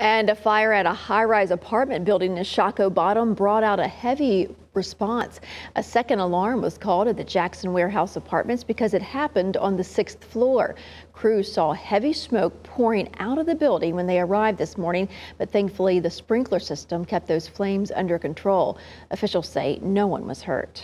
And a fire at a high rise apartment building in Shockoe Bottom brought out a heavy response. A second alarm was called at the Jackson Warehouse Apartments because it happened on the sixth floor. Crews saw heavy smoke pouring out of the building when they arrived this morning, but thankfully the sprinkler system kept those flames under control. Officials say no one was hurt.